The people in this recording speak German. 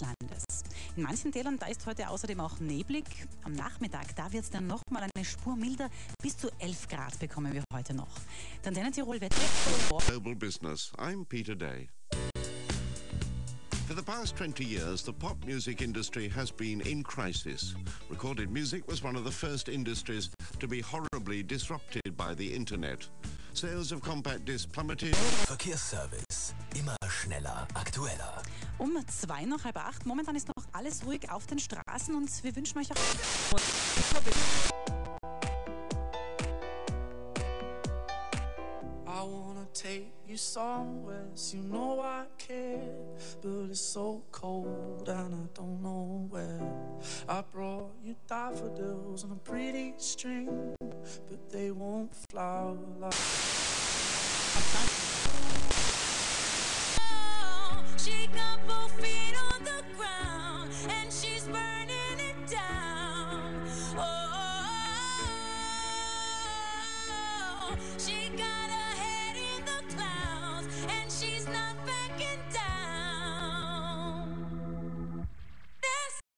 Landes. In manchen Tälern, da ist heute außerdem auch neblig. Am Nachmittag, da wird es dann nochmal eine Spur milder. Bis zu 11 Grad bekommen wir heute noch. Dann Tirol Wetter. Global Business. I'm Peter Day. For the past 20 years, the pop music industry has been in crisis. Recorded music was one of the first industries to be horribly disrupted by the internet. Sales of compact discs plummeted. Verkehrsservice. Immer schneller, aktueller. Um zwei nach halb acht. Momentan ist noch alles ruhig auf den Straßen und wir wünschen euch auch. She